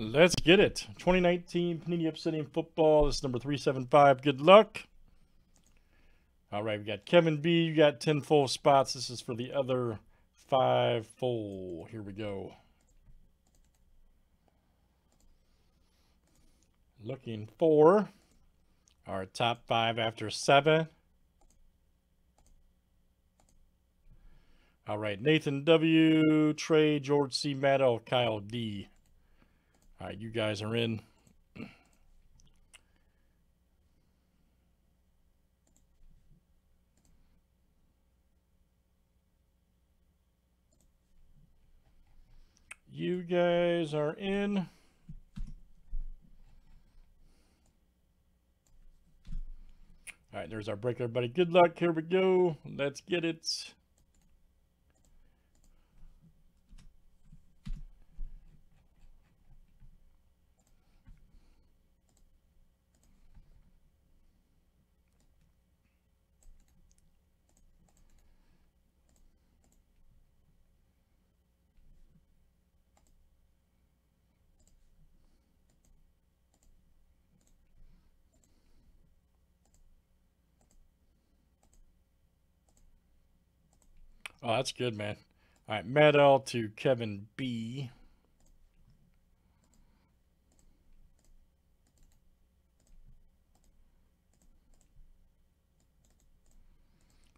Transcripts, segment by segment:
Let's get it. 2019 Panini Obsidian Football. This is number 375. Good luck. All right, we got Kevin B. You got 10 full spots. This is for the other five full. Here we go. Looking for our top five after seven. All right, Nathan W., Trey, George C. Maddow, Kyle D. All right, you guys are in. You guys are in. All right, there's our break, everybody. Good luck. Here we go. Let's get it. Oh, that's good, man. All right, Matt L to Kevin B.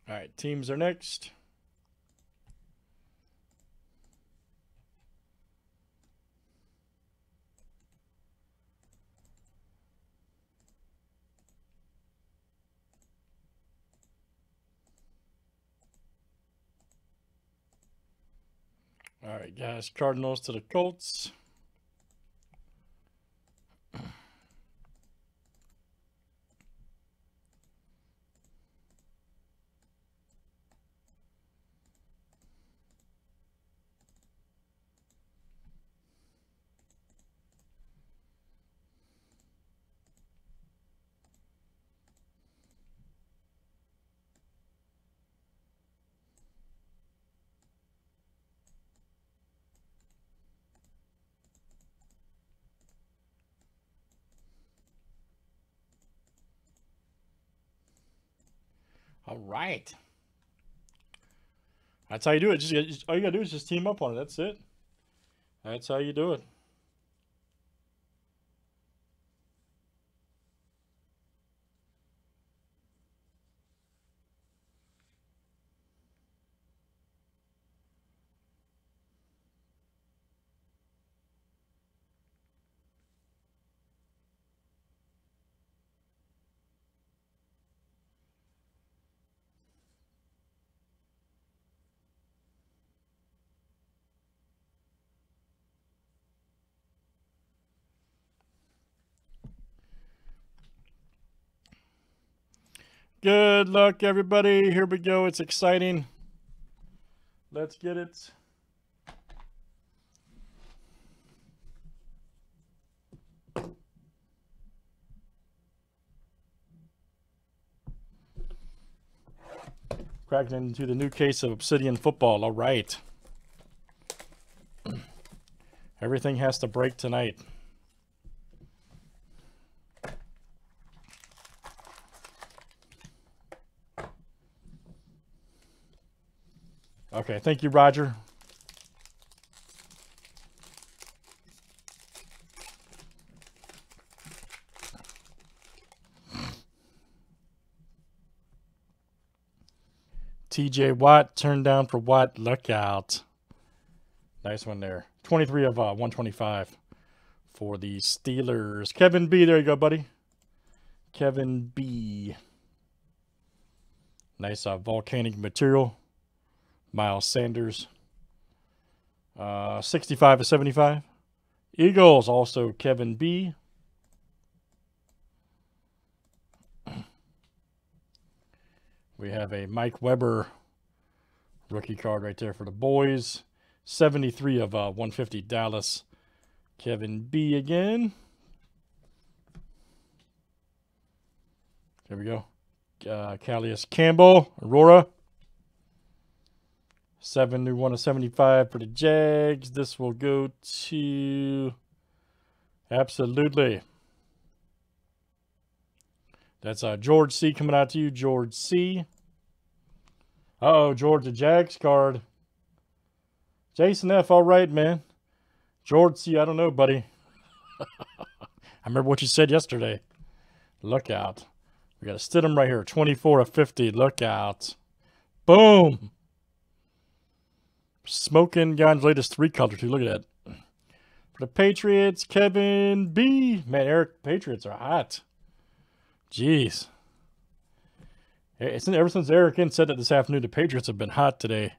All right, teams are next. All right, guys. Cardinals to the Colts. All right. That's how you do it. Just, all you gotta do is just team up on it. That's it. That's how you do it. Good luck, everybody. Here we go. It's exciting. Let's get it. Cracking into the new case of Obsidian football. All right. Everything has to break tonight. Okay, thank you, Roger. TJ Watt turned down for Watt. Look out. Nice one there. 23 of uh, 125 for the Steelers. Kevin B. There you go, buddy. Kevin B. Nice uh, volcanic material. Miles Sanders. Uh, 65 to 75. Eagles, also Kevin B. We have a Mike Weber rookie card right there for the boys. 73 of uh, 150 Dallas. Kevin B again. There we go. Uh, Calais Campbell, Aurora. 71 to 75 for the Jags. This will go to Absolutely. That's uh, George C. coming out to you. George C. Uh oh Georgia Jags card. Jason F. All right, man. George C. I don't know, buddy. I remember what you said yesterday. Look out. We got a Stidham right here. 24 of 50. Look out. Boom. Smoking Gun's latest three color, too. Look at that. For the Patriots, Kevin B. Man, Eric, Patriots are hot. Jeez. It's ever since Eric in said that this afternoon, the Patriots have been hot today.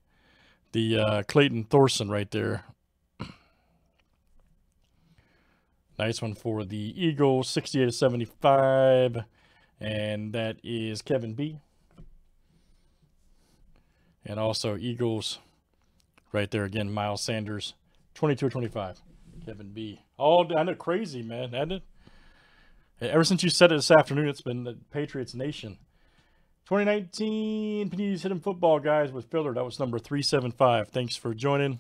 The uh, Clayton Thorson right there. Nice one for the Eagles, 68 to 75. And that is Kevin B. And also Eagles right there again, Miles Sanders, 22 25. Kevin B. Oh, I know, crazy, man, hasn't it? Ever since you said it this afternoon, it's been the Patriots Nation. 2019 Panini Obsidian Football, guys, with Filler. That was number 375. Thanks for joining.